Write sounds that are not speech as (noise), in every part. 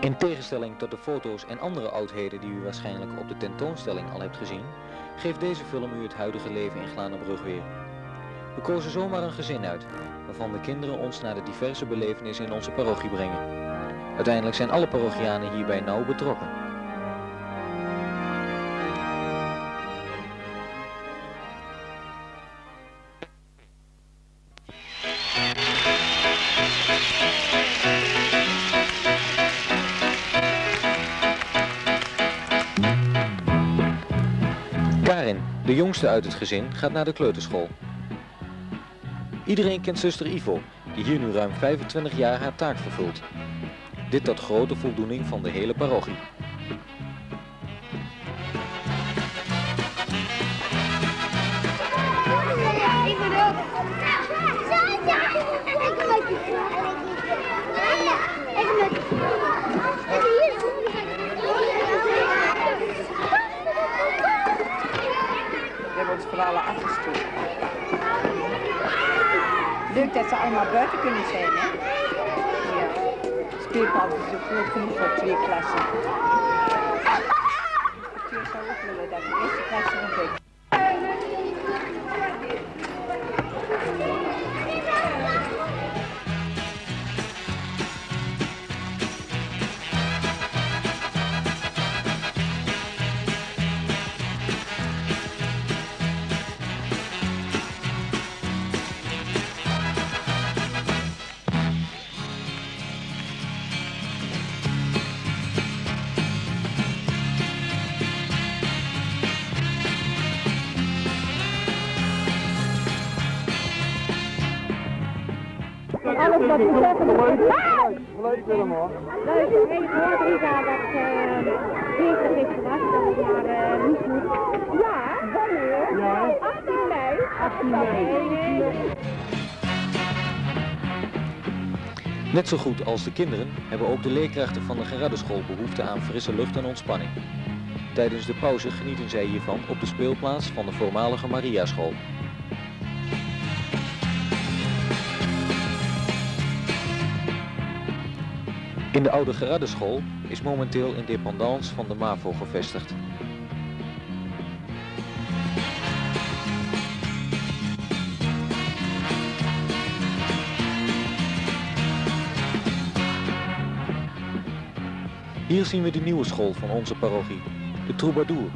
In tegenstelling tot de foto's en andere oudheden die u waarschijnlijk op de tentoonstelling al hebt gezien, geeft deze film u het huidige leven in Glanenbrug weer. We kozen zomaar een gezin uit, waarvan de kinderen ons naar de diverse belevenissen in onze parochie brengen. Uiteindelijk zijn alle parochianen hierbij nauw betrokken. Jongste uit het gezin, gaat naar de kleuterschool. Iedereen kent zuster Ivo, die hier nu ruim 25 jaar haar taak vervult. Dit tot grote voldoening van de hele parochie. Alle afgestoeld. Leuk dat ze allemaal buiten kunnen zijn, hè? Ja. Speelbal is ook groot genoeg voor twee klassen. Ik zou ook willen dat de eerste klasse nog bij Alles wat we zeggen. Gelijk Willem hoor. Hey, ik hoorde Rita dat uh, gisteren was, dat het naar uh, Loes moet. Ja, wanneer? Ja. 18 mei. 18 mei. Net zo goed als de kinderen hebben ook de leerkrachten van de Gerardeschool behoefte aan frisse lucht en ontspanning. Tijdens de pauze genieten zij hiervan op de speelplaats van de voormalige Mariaschool. In de oude Gerardeschool is momenteel een dependance van de MAVO gevestigd. Hier zien we de nieuwe school van onze parochie, de Troubadour.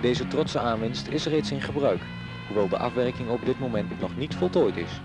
Deze trotse aanwinst is reeds in gebruik, hoewel de afwerking op dit moment nog niet voltooid is.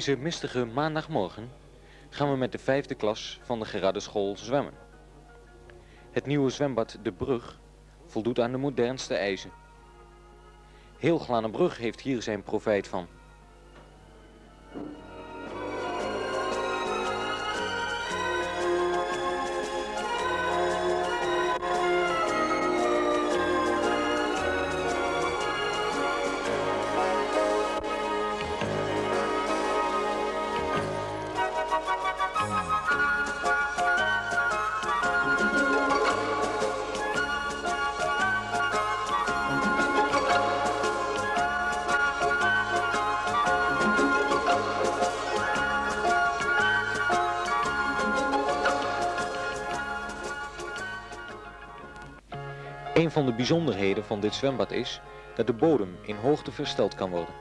Deze mistige maandagmorgen gaan we met de vijfde klas van de Gerardeschool zwemmen. Het nieuwe zwembad De Brug voldoet aan de modernste eisen. Heel Glanenbrug heeft hier zijn profijt van. Bijzonderheden van dit zwembad is dat de bodem in hoogte versteld kan worden.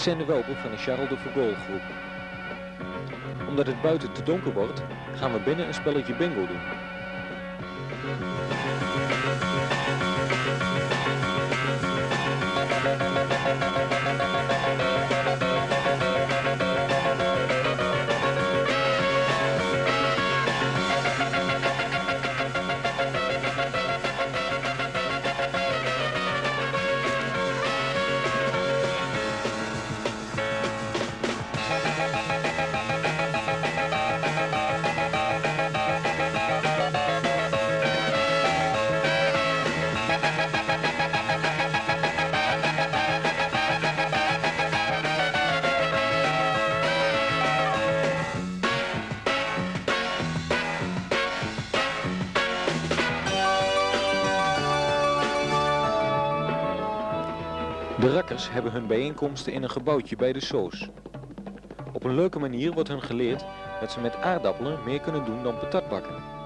Het zijn de welpen van de Charles de Foucault groep. Omdat het buiten te donker wordt, gaan we binnen een spelletje bingo doen. De rakkers hebben hun bijeenkomsten in een gebouwtje bij de Soos. Op een leuke manier wordt hun geleerd dat ze met aardappelen meer kunnen doen dan patatbakken.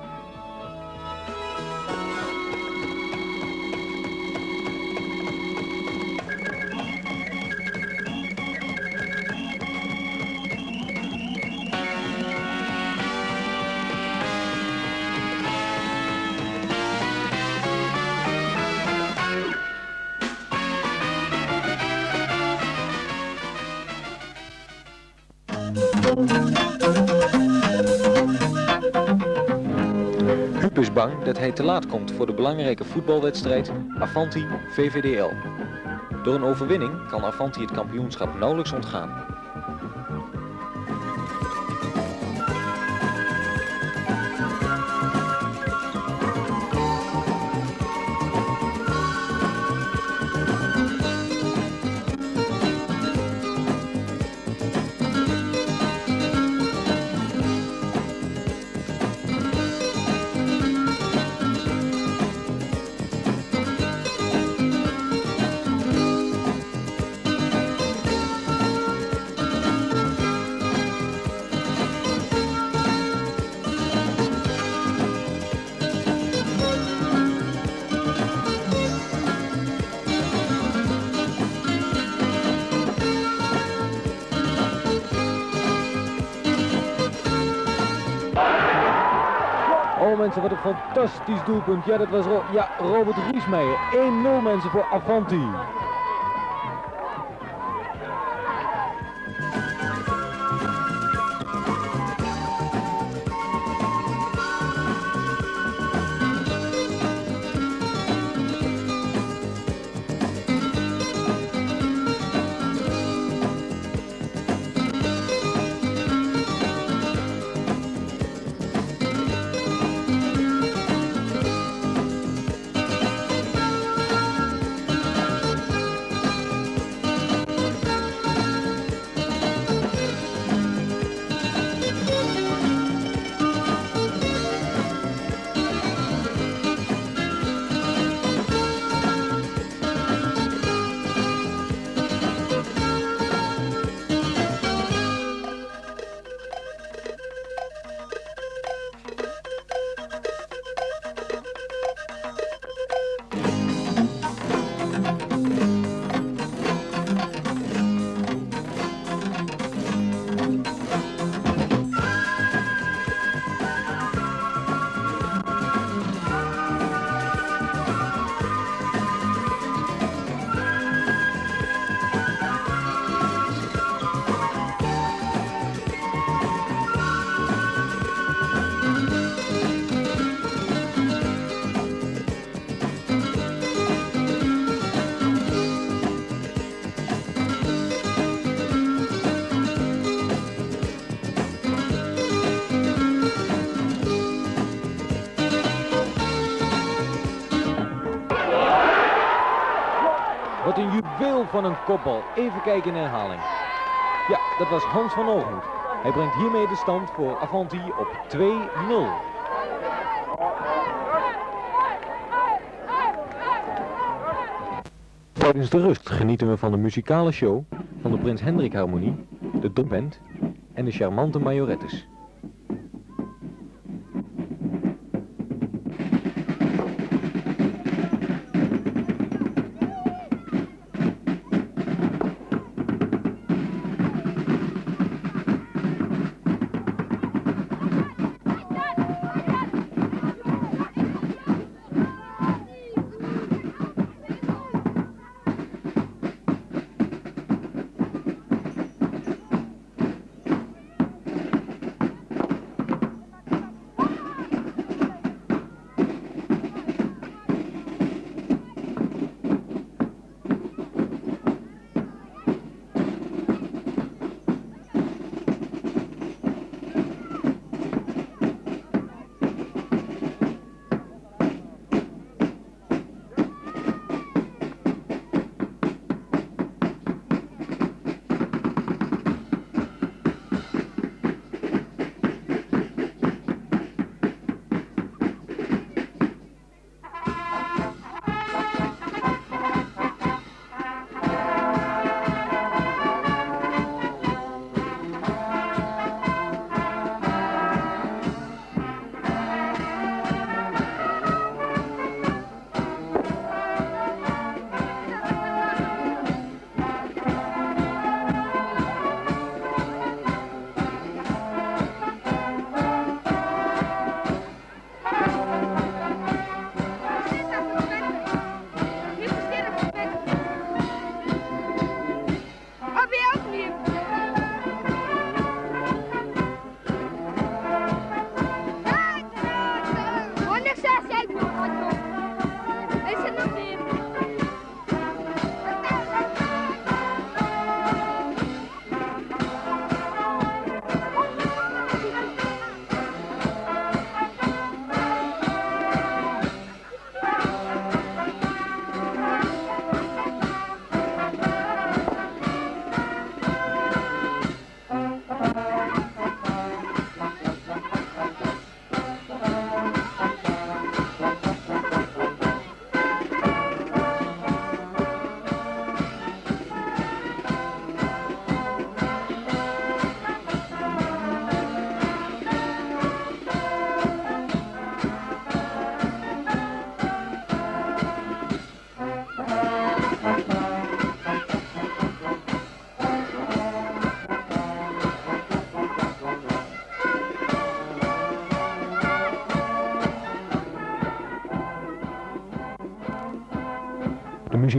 Hij te laat komt voor de belangrijke voetbalwedstrijd Avanti VVDL. Door een overwinning kan Avanti het kampioenschap nauwelijks ontgaan. Fantastisch doelpunt. Ja, dat was ja, Robert Riesmeijer. 1-0 mensen voor Avanti. Juweel van een kopbal. Even kijken in herhaling. Ja, dat was Hans van Oogmoed. Hij brengt hiermee de stand voor Avanti op 2-0. Tijdens de rust genieten we van de muzikale show van de Prins Hendrik Harmonie, de Domband en de charmante majorettes.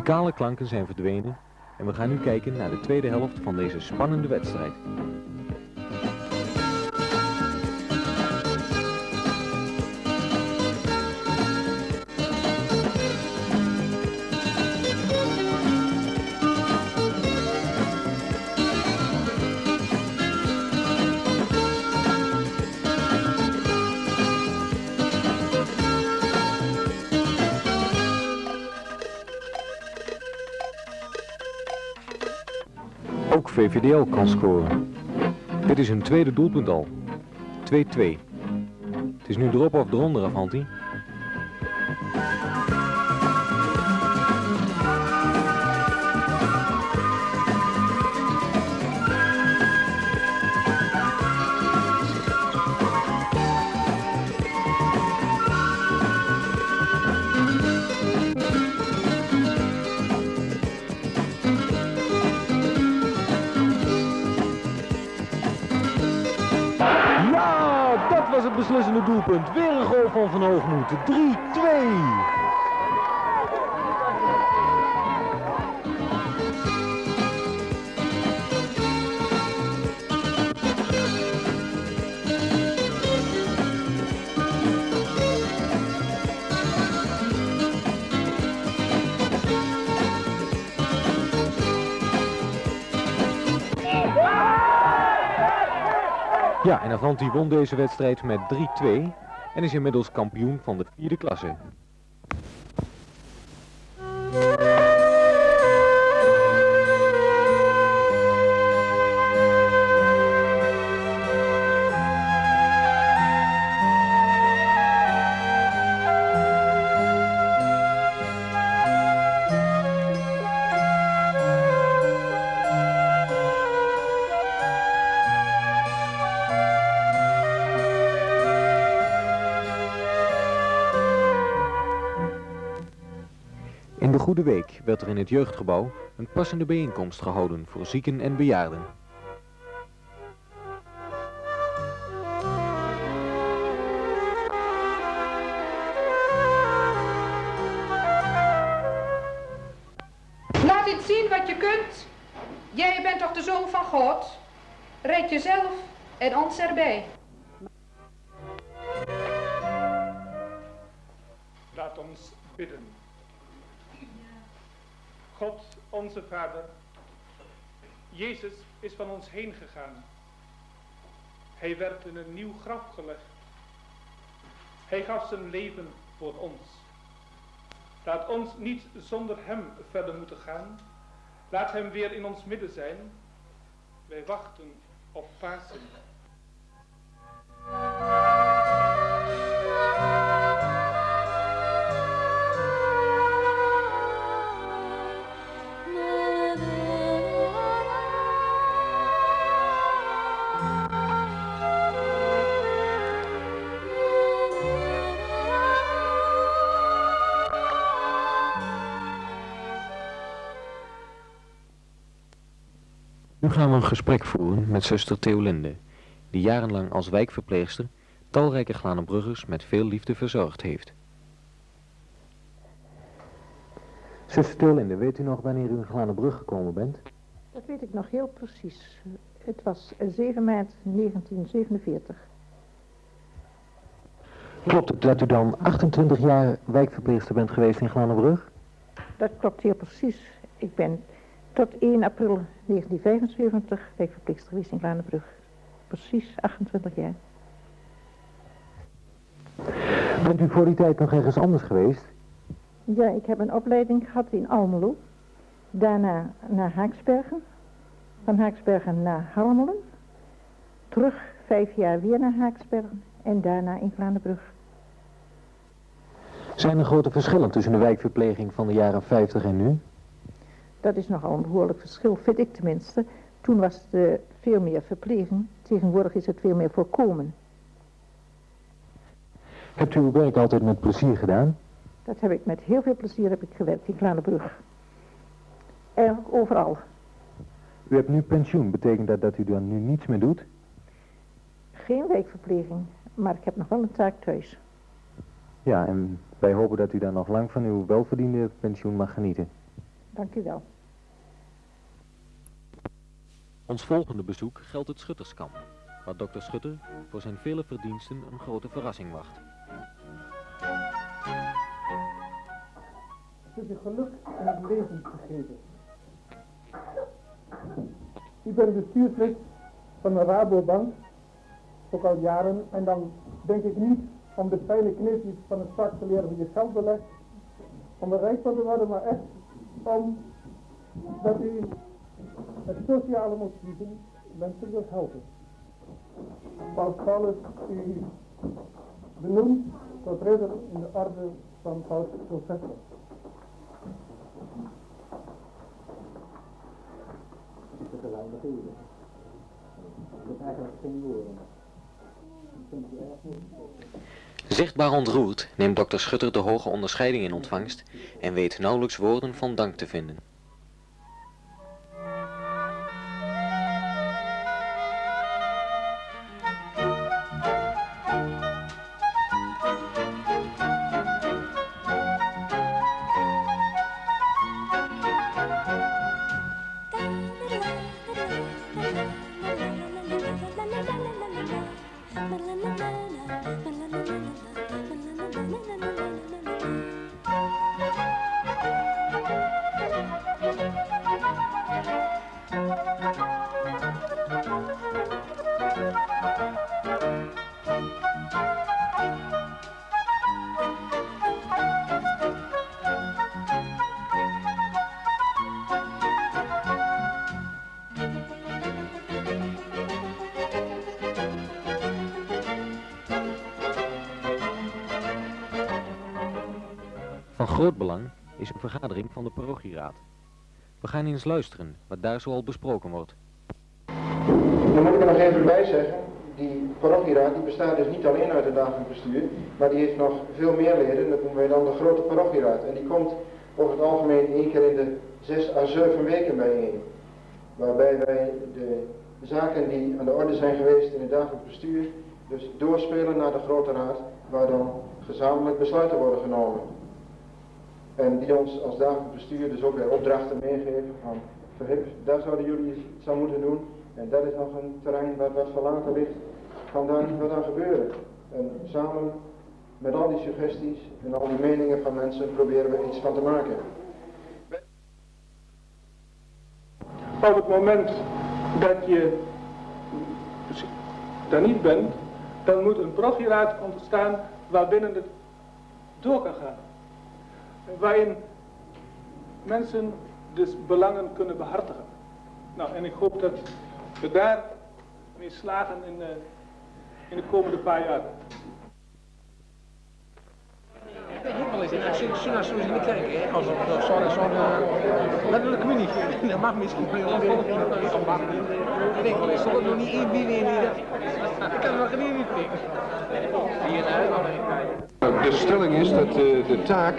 Muzikale klanken zijn verdwenen en we gaan nu kijken naar de tweede helft van deze spannende wedstrijd. Ook VVDL kan scoren. Dit is hun tweede doelpunt al. 2-2. Het is nu erop of eronder, Avanti. Ja, en Avanti won deze wedstrijd met 3-2 en is inmiddels kampioen van de vierde klasse. Werd er in het jeugdgebouw een passende bijeenkomst gehouden voor zieken en bejaarden. Laat eens zien wat je kunt. Jij bent toch de zoon van God? Red jezelf en ons erbij. Laat ons bidden. God, onze Vader, Jezus is van ons heen gegaan. Hij werd in een nieuw graf gelegd. Hij gaf zijn leven voor ons. Laat ons niet zonder Hem verder moeten gaan. Laat Hem weer in ons midden zijn. Wij wachten op Pasen. Nu gaan we een gesprek voeren met zuster Theolinde, die jarenlang als wijkverpleegster talrijke Glanenbruggers met veel liefde verzorgd heeft. Zuster Theolinde, weet u nog wanneer u in Glanenbrug gekomen bent? Dat weet ik nog heel precies. Het was 7 maart 1947. Klopt het dat u dan 28 jaar wijkverpleegster bent geweest in Glanenbrug? Dat klopt heel precies. Ik ben tot 1 april 1975 wijkverpleegster geweest in Glanenbrug. Precies 28 jaar. Bent u voor die tijd nog ergens anders geweest? Ja, ik heb een opleiding gehad in Almelo. Daarna naar Haaksbergen. Van Haaksbergen naar Harmelen. Terug vijf jaar weer naar Haaksbergen. En daarna in Glanenbrug. Zijn er grote verschillen tussen de wijkverpleging van de jaren 50 en nu? Dat is nogal een behoorlijk verschil, vind ik tenminste. Toen was het eh, veel meer verpleging. Tegenwoordig is het veel meer voorkomen. Hebt u uw werk altijd met plezier gedaan? Dat heb ik met heel veel plezier heb ik gewerkt in Klanenbrug. Eigenlijk overal. U hebt nu pensioen. Betekent dat dat u dan nu niets meer doet? Geen wijkverpleging, maar ik heb nog wel een taak thuis. Ja, en wij hopen dat u dan nog lang van uw welverdiende pensioen mag genieten. Dank u wel. Ons volgende bezoek geldt het Schutterskamp, waar dokter Schutter voor zijn vele verdiensten een grote verrassing wacht. Het een geluk in het leven gegeven. Ik ben bestuurslid van de Rabobank, ook al jaren, en dan denk ik niet om de fijne kneepjes van het vak te leren hoe je geld belegt, om er rijk van te worden, maar echt om dat u het sociale motieven mensen wil helpen. Paus Paulus u benoemd tot ridder in de orde van Paus Sylvester. Het is een geweldige uur. Ik heb eigenlijk geen woorden. Ik vind het erg moeilijk. Zichtbaar ontroerd neemt dokter Schutter de hoge onderscheiding in ontvangst en weet nauwelijks woorden van dank te vinden. Groot belang is een vergadering van de parochieraad. We gaan eens luisteren wat daar zoal besproken wordt. Dan moet ik er nog even bij zeggen, die parochieraad die bestaat dus niet alleen uit het dagelijks bestuur, maar die heeft nog veel meer leden, dat noemen wij dan de grote parochieraad. En die komt over het algemeen één keer in de zes à zeven weken bijeen. Waarbij wij de zaken die aan de orde zijn geweest in het dagelijks bestuur, dus doorspelen naar de grote raad, waar dan gezamenlijk besluiten worden genomen. En die ons als dagelijks bestuur dus ook weer opdrachten meegeven van daar zouden jullie iets aan moeten doen. En dat is nog een terrein waar wat verlaten ligt, kan daar niet wat aan gebeuren. En samen met al die suggesties en al die meningen van mensen proberen we iets van te maken. Op het moment dat je daar niet bent, dan moet een progieraad ontstaan waarbinnen het door kan gaan. Waarin mensen dus belangen kunnen behartigen. Nou, en ik hoop dat we daar mee slagen in de, in de komende paar jaar. Himmel is het, als je zo zo in de kerk, hè, als op zo'n zo'n letterlijk communie, dat mag misschien wel dat mag niet. Ik denk wel, is er nog niet één binnen in die Ik (laughs) kan er nog niet in prikken. De stelling is dat uh, de taak,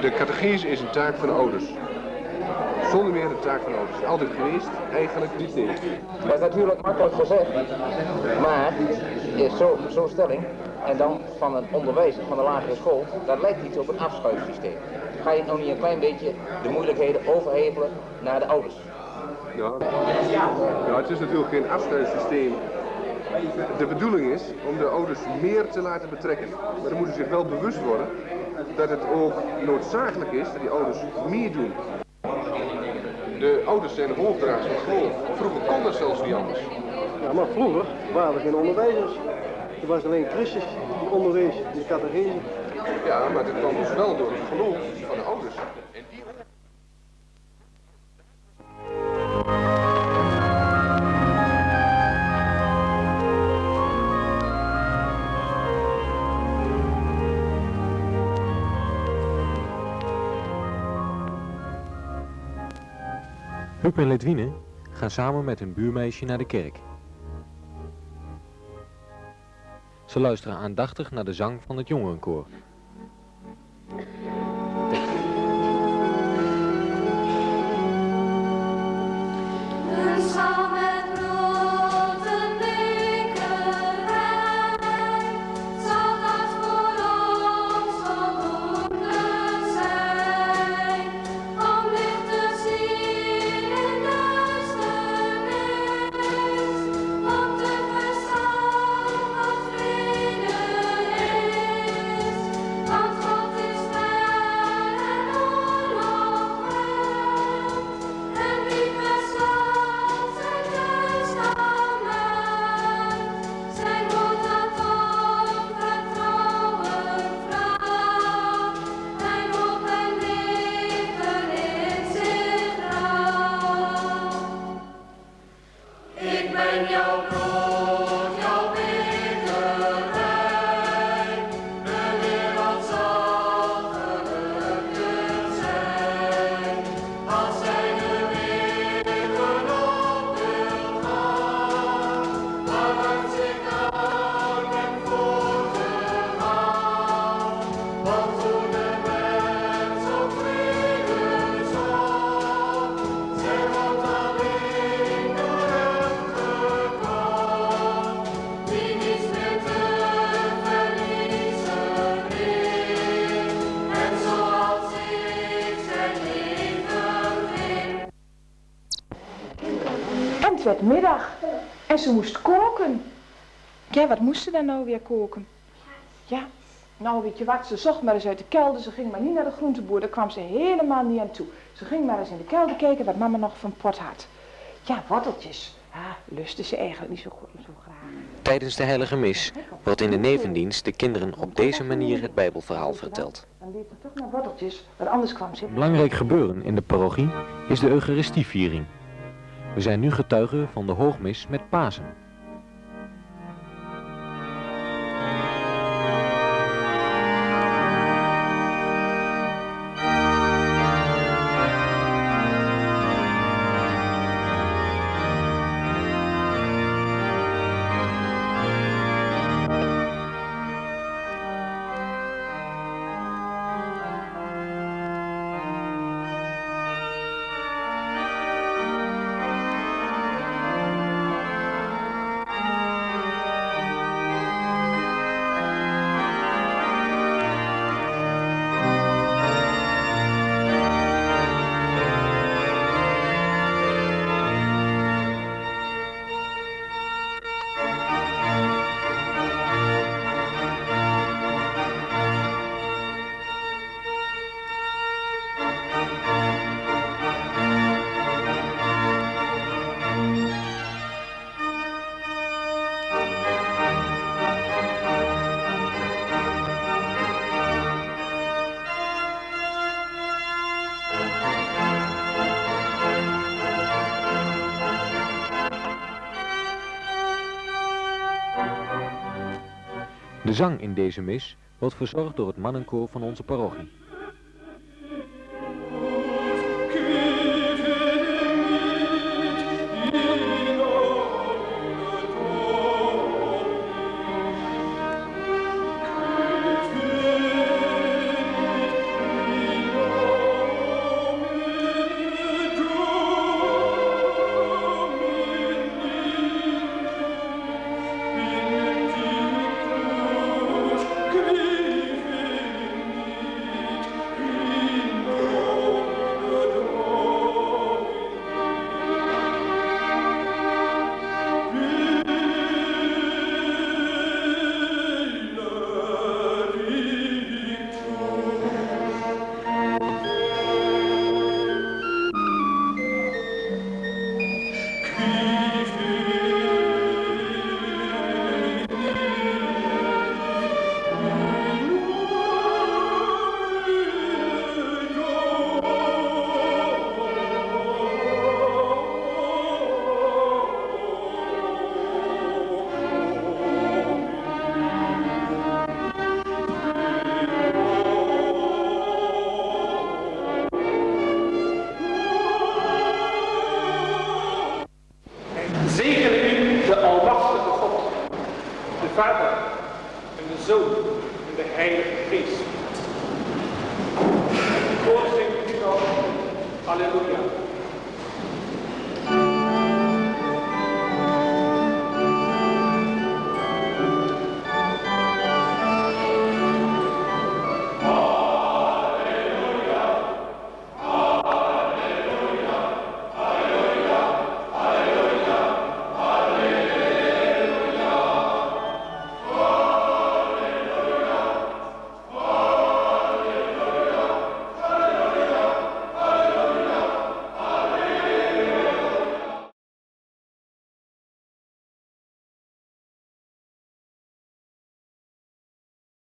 de catechese is een taak van de ouders. Zonder meer de taak van de ouders. Altijd geweest, eigenlijk niet tegen. Dat is natuurlijk makkelijk gezegd, maar is zo'n zo stelling, en dan van een onderwijzer van de lagere school, dat lijkt iets op een afschuifsysteem. Ga je nou niet een klein beetje de moeilijkheden overhevelen naar de ouders? Ja, ja het is natuurlijk geen afschuifsysteem. De bedoeling is om de ouders meer te laten betrekken. Maar dan moeten ze zich wel bewust worden dat het ook noodzakelijk is dat die ouders meer doen. De ouders zijn de hoofddragers van school. Vroeger kon dat zelfs niet anders. Ja, maar vroeger waren er geen onderwijzers. Er was alleen Christus die onderwees de catechese. Ja, maar dit kwam dus wel door het geloof van de Huub en Ledwine gaan samen met hun buurmeisje naar de kerk. Ze luisteren aandachtig naar de zang van het jongerenkoor. Ze moest koken. Ja, wat moest ze dan nou weer koken? Ja, nou weet je wat, ze zocht maar eens uit de kelder, ze ging maar niet naar de groenteboer, daar kwam ze helemaal niet aan toe. Ze ging maar eens in de kelder kijken wat mama nog van pot had. Ja, worteltjes. Ah, lustte ze eigenlijk niet zo, goed, zo graag. Tijdens de heilige mis wordt in de nevendienst de kinderen op deze manier het bijbelverhaal verteld. Dan liep er toch naar worteltjes, want anders kwam ze... Belangrijk gebeuren in de parochie is de Eucharistieviering. We zijn nu getuigen van de hoogmis met Pasen. De zang in deze mis wordt verzorgd door het mannenkoor van onze parochie.